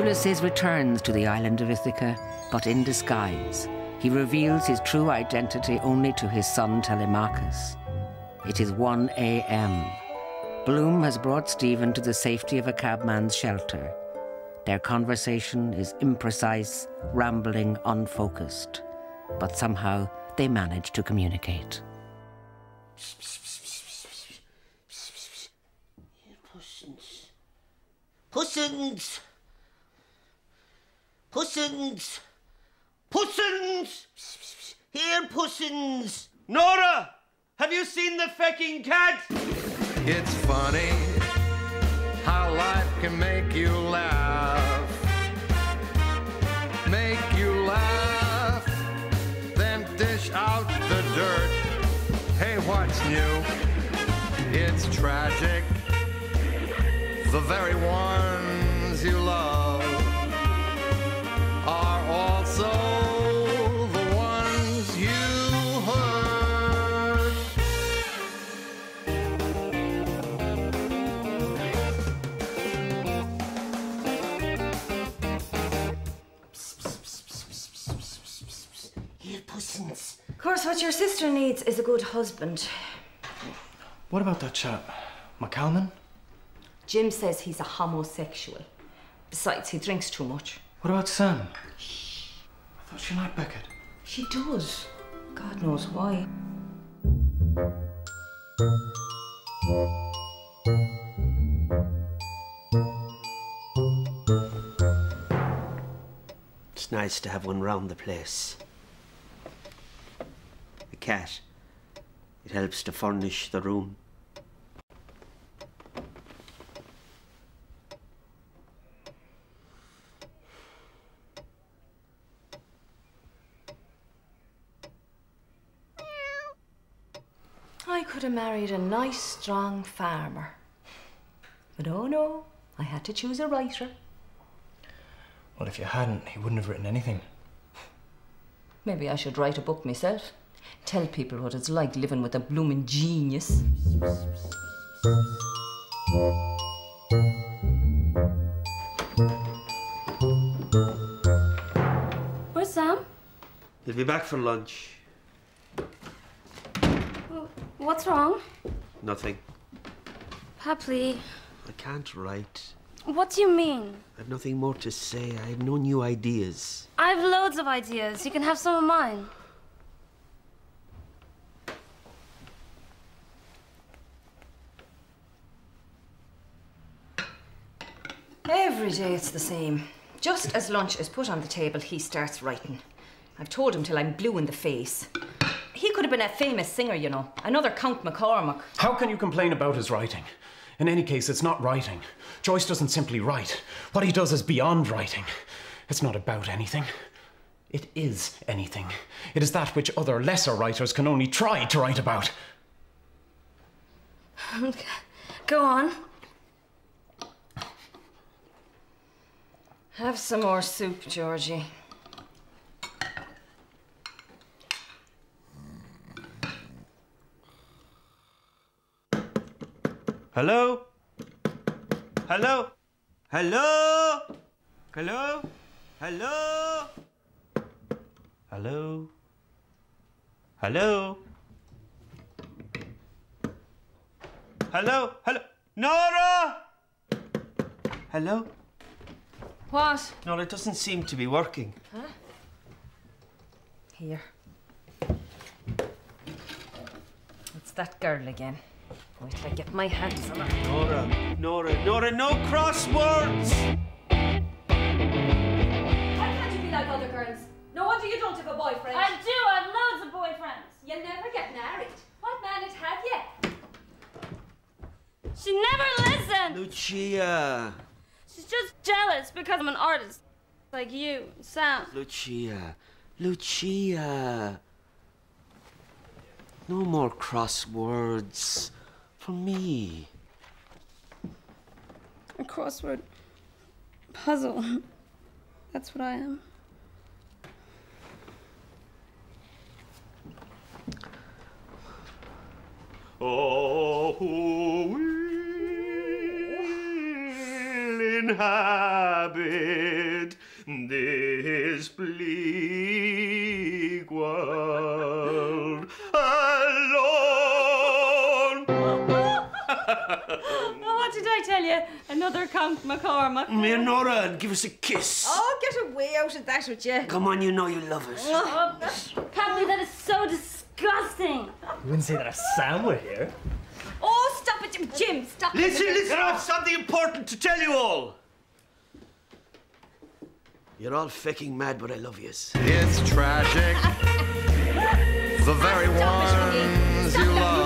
Ulysses returns to the island of Ithaca, but in disguise. He reveals his true identity only to his son Telemachus. It is 1 a.m. Bloom has brought Stephen to the safety of a cabman's shelter. Their conversation is imprecise, rambling, unfocused. But somehow they manage to communicate. Pussins. Pussins. Pussins. Pussins. Here, Pussins. Nora! Have you seen the fecking cat? It's funny how life can make you laugh. Make you laugh, then dish out the dirt. Hey, what's new? It's tragic. The very ones you love Here, Of course, what your sister needs is a good husband. What about that chap, McCalman? Jim says he's a homosexual. Besides, he drinks too much. What about Sam? I thought she liked Beckett. She does. God knows why. It's nice to have one round the place. A cat. It helps to furnish the room. I could have married a nice, strong farmer. But oh no, I had to choose a writer. Well, if you hadn't, he wouldn't have written anything. Maybe I should write a book myself. Tell people what it's like living with a blooming genius. Where's Sam? He'll be back for lunch. What's wrong? Nothing. Papley, I can't write. what do you mean? I've nothing more to say. I have no new ideas. I have loads of ideas. You can have some of mine. Every day it's the same. Just as lunch is put on the table, he starts writing. I've told him till I'm blue in the face. He could have been a famous singer, you know. Another Count McCormack. How can you complain about his writing? In any case, it's not writing. Joyce doesn't simply write. What he does is beyond writing. It's not about anything. It is anything. It is that which other lesser writers can only try to write about. Go on. Have some more soup, Georgie. Hello? Hello? Hello? Hello? Hello? Hello? Hello? Hello? Hello? Nora? Hello? What? No, it doesn't seem to be working. Huh? Here. It's that girl again. Wait till I get my hands on her. Nora, Nora, Nora, no crosswords! Why can't you be like other girls? No wonder you don't have a boyfriend. I do. I have loads of boyfriends. You'll never get married. What man would have you? She never listens. Lucia! She's just jealous because I'm an artist. Like you, Sam. Lucia! Lucia! No more crosswords. For me. A crossword puzzle. That's what I am. Oh, inhabit this bleak world alone. Oh, what did I tell you? Another Count McCormack. Minora, and give us a kiss. Oh, get away out of that with you. Come on, you know you love us. Oh, oh can't that is so disgusting. You wouldn't say that a Sam were here. Oh, stop it, Jim. Jim, stop Listen, it. listen, I have something important to tell you all. You're all fucking mad, but I love yous. It's tragic. the very ones you love.